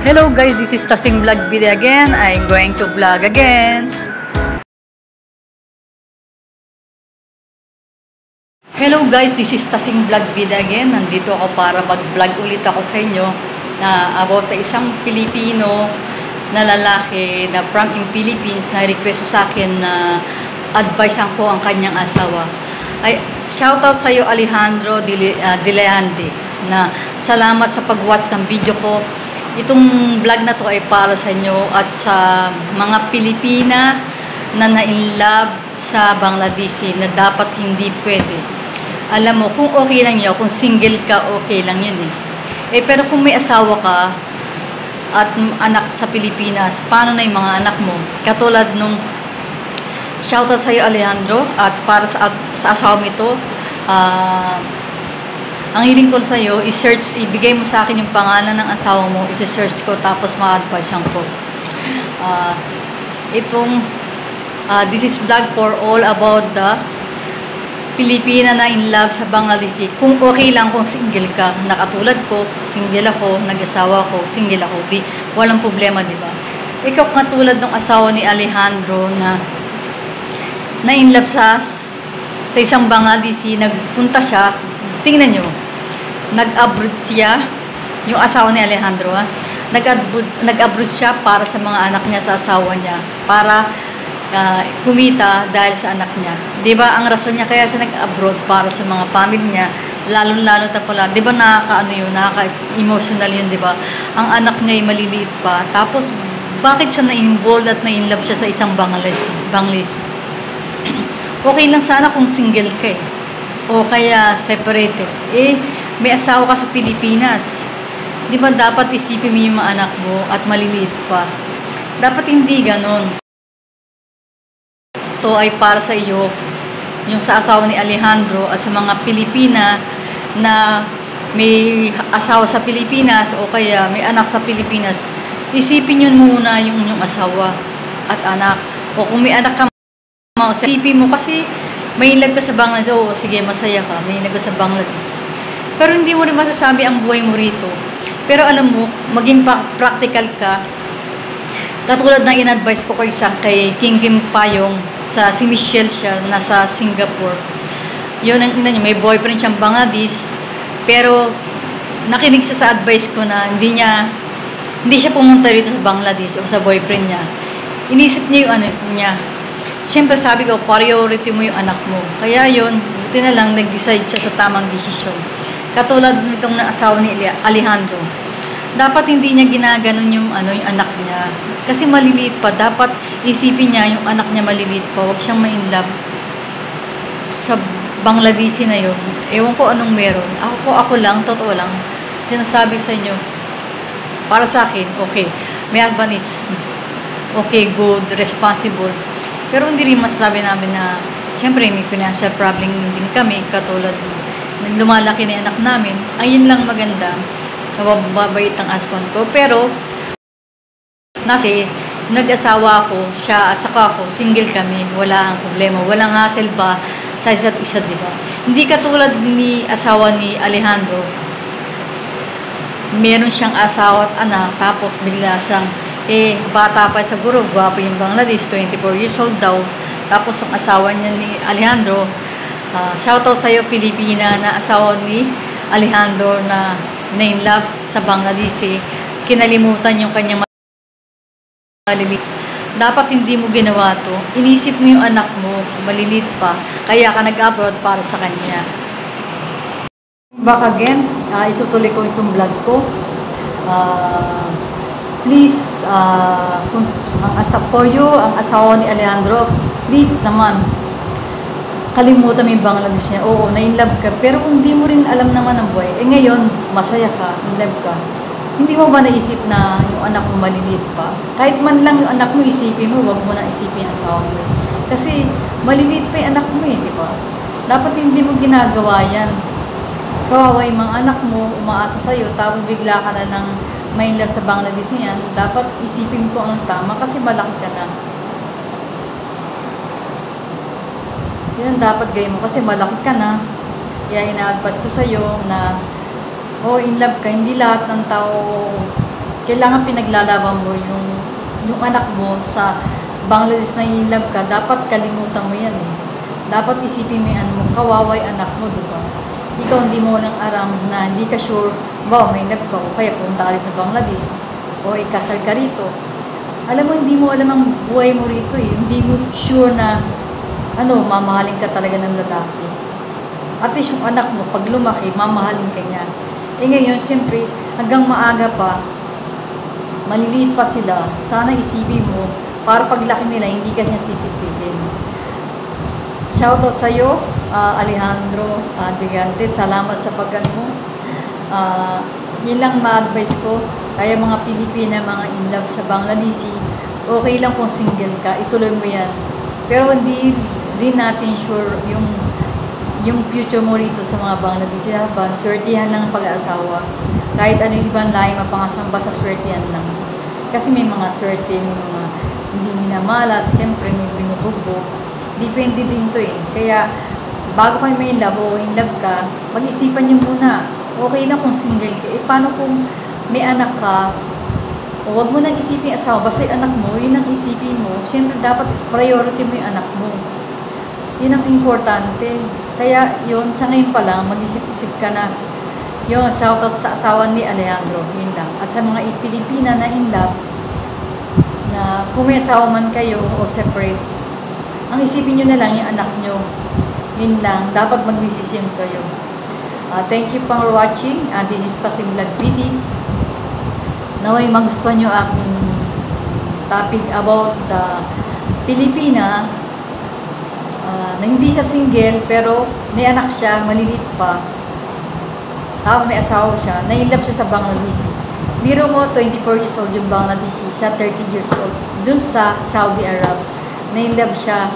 Hello guys, this is Tasing Vlog Video again. I'm going to vlog again. Hello guys, this is Tasing Vlog Video again. Nandito ako para mag-vlog ulit ako sa inyo na about isang Pilipino na lalaki na from in Philippines na request sa akin na advice ko ang kanyang asawa. Ay, shoutout sa iyo Alejandro Dile, uh, Dileande na salamat sa pag-watch ng video ko. Itong vlog na to ay para sa inyo at sa mga Pilipina na na-inlove sa Bangladesh na dapat hindi pwede. Alam mo, kung okay lang yun, kung single ka, okay lang yun eh. Eh, pero kung may asawa ka at anak sa Pilipinas, paano na yung mga anak mo? Katulad nung Shoutout sa iyo Alejandro at para sa, sa asawa mo ito, uh, ang hiling ko sa iyo, i-search, ibigay mo sa akin yung pangalan ng asawa mo, i-search ko tapos ma-advise ko. Uh, itong uh, this is vlog for all about the Pilipina na in love sa Bangladesh. Kung okay lang kung single ka, nakatulad ko, single ako, nag-asawa ko, single ako, di, walang problema, di ba? Ikaw katulad ng asawa ni Alejandro na na in love sa sa isang Bangladeshi, nagpunta siya, tingnan nyo, nag-abroad siya, yung asawa ni Alejandro, nag-abroad, nag-abroad siya para sa mga anak niya, sa asawa niya, para uh, kumita dahil sa anak niya. 'Di ba? Ang rason niya kaya siya nag-abroad para sa mga family niya, lalo-lalo ta pala. 'Di ba nakakaano 'yun, nakaka-emotional 'yun, 'di ba? Ang anak niya ay maliliit pa. Tapos bakit siya na-involved at na-inlove siya sa isang Bangladeshi? Bangladeshi? okay lang sana kung single ka eh. O kaya separated. Eh, may asawa ka sa Pilipinas. Di ba dapat isipin mo yung mga anak mo at maliliit pa? Dapat hindi ganon. Ito ay para sa iyo, yung sa asawa ni Alejandro at sa mga Pilipina na may asawa sa Pilipinas o kaya may anak sa Pilipinas, isipin yun muna yung yung asawa at anak. O kung may anak ka TV mo kasi may ilag ka sa Bangladesh, oo, sige, masaya ka, may ilag ka sa Bangladesh. Pero hindi mo rin masasabi ang buhay mo rito. Pero alam mo, maging practical ka, katulad ng in-advise ko kay, sa, kay King Kim Payong, sa si Michelle siya, nasa Singapore. Yun ang ina niya, may boyfriend siyang Bangladesh, pero nakinig siya sa advice ko na hindi niya, hindi siya pumunta rito sa Bangladesh o sa boyfriend niya. Inisip niya yung ano niya, Siyempre sabi ko, priority mo yung anak mo. Kaya yun, buti na lang nag-decide siya sa tamang desisyon. Katulad nitong asawa ni Alejandro. Dapat hindi niya ginaganon yung, ano, yung anak niya. Kasi maliliit pa. Dapat isipin niya yung anak niya maliliit pa. Huwag siyang ma-inlove sa Bangladeshi na yun. Ewan ko anong meron. Ako ko, ako lang, totoo lang. Sinasabi sa inyo, para sa akin, okay. Husband is okay, good, responsible pero hindi rin masasabi namin na, syempre may financial problem din kami, katulad nang lumalaki na anak namin. Ayun lang maganda, mababait ang husband ko. Pero, nasi, nag-asawa ako, siya at saka ako, single kami, wala ang problema, walang hassle ba sa isa't isa, di ba? Hindi katulad ni asawa ni Alejandro, meron siyang asawa at anak, tapos bigla siyang eh, bata pa siguro, gwapo yung Bangladesh, 24 years old daw. Tapos yung asawa niya ni Alejandro, uh, shoutout sa'yo Pilipina na asawa ni Alejandro na name love sa Bangladesh eh. Kinalimutan yung kanyang malilit. Dapat hindi mo ginawa to. Inisip mo yung anak mo, malilit pa. Kaya ka nag-abroad para sa kanya. Back again, uh, itutuloy ko itong vlog ko. Uh, please, uh, kung ang asa for you, ang asawa ni Alejandro, please naman, kalimutan mo yung Bangladesh niya. Oo, na-inlove ka. Pero kung hindi mo rin alam naman ang buhay, eh ngayon, masaya ka, in-love ka. Hindi mo ba naisip na yung anak mo maliliit pa? Kahit man lang yung anak mo isipin mo, wag mo na isipin ang asawa mo. Kasi maliliit pa yung anak mo eh, di ba? Dapat hindi mo ginagawa yan. Kawawa yung mga anak mo, umaasa sa'yo, tapos bigla ka na ng love sa Bangladesh niyan, dapat isipin ko ang tama kasi malaki ka na. Yan dapat gawin mo kasi malaki ka na. Kaya ina-advise ko sa iyo na oh, in love ka. Hindi lahat ng tao kailangan pinaglalaban mo yung, yung anak mo sa Bangladesh na in love ka, dapat kalimutan mo yan eh. Dapat isipin mo yan mo, kawaway anak mo, di? Ikaw hindi mo nang aram na hindi ka sure, wow, may love ka, kaya punta ka rin sa Bangladesh, o ikasal ka rito. Alam mo, hindi mo alam ang buhay mo rito eh. Hindi mo sure na, ano, mamahalin ka talaga ng lalaki. At least yung anak mo, pag lumaki, mamahalin ka niya. Eh ngayon, siyempre, hanggang maaga pa, maliliit pa sila, sana isipin mo, para paglaki nila, hindi ka niya sisisipin. Shoutout sa iyo, uh, Alejandro uh. Salamat sa pagano mo. Uh, yun lang ma-advise ko. Kaya mga Pilipina, mga in love sa Bangladeshi, okay lang kung single ka, ituloy mo yan. Pero hindi rin natin sure yung yung future mo rito sa mga Bangladeshi Ban, swertihan lang ang pag-aasawa. Kahit ano yung ibang lahi, mapangasamba sa swertihan lang. Kasi may mga swerte, may mga hindi minamalas, siyempre may binubugbog. Depende din to eh. Kaya, bago kayo may love o in love ka, mag-isipan nyo muna. Okay lang kung single ka. Eh, paano kung may anak ka, o wag mo nang isipin asawa, basta yung anak mo, yun ang isipin mo. Siyempre, dapat priority mo yung anak mo. Yun ang importante. Kaya, yun, sa ngayon pa lang, mag-isip-isip ka na. Yun, shoutout sa asawa ni Alejandro, yun lang. At sa mga Pilipina na in love, na kung may asawa man kayo o separate, ang isipin nyo na lang yung anak nyo. Yun lang, dapat mag-decision kayo. Uh, thank you for watching. Uh, this is Tasing Vlog BD. Naway magustuhan nyo aking topic about the Pilipina uh, na hindi siya single pero may anak siya, maliliit pa. Tapos may asawa siya, nailap siya sa Bangladesh. Biro mo, 24 years old yung Bangladeshi, siya 30 years old. Dun sa Saudi Arab, nailap siya.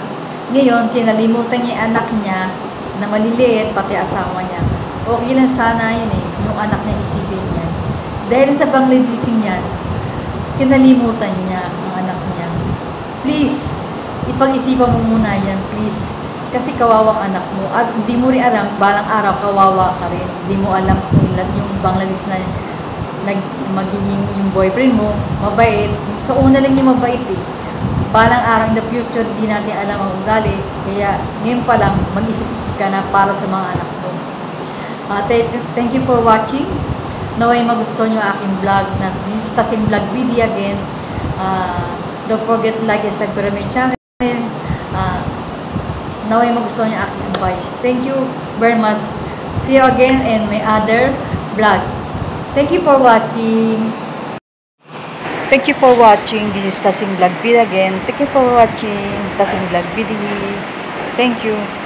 Ngayon, kinalimutan niya yung anak niya na maliliit, pati asawa niya. Okay lang sana yun eh, yung anak niya isipin niya. Dahil sa Bangladeshi niya, kinalimutan niya ang anak niya. Please, ipag-isipan mo muna yan, please. Kasi kawawang anak mo. At hindi mo rin alam, balang araw kawawa ka rin. Hindi mo alam kung yung Bangladesh na nag magiging yung boyfriend mo, mabait. So, una lang yung mabait eh. Balang araw in the future, hindi natin alam ang ugali. Kaya, ngayon pa lang, mag-isip-isip ka na para sa mga anak mo. Uh, thank you for watching. Naway magustuhan nyo aking vlog na this is Tasing Vlog Video again. Uh, don't forget like and subscribe my channel. Uh, naway magustuhan nyo aking advice. Thank you very much. See you again in my other vlog. Thank you for watching. Thank you for watching. This is Tasing Vlog Video again. Thank you for watching Tasing Vlog Video. Thank you.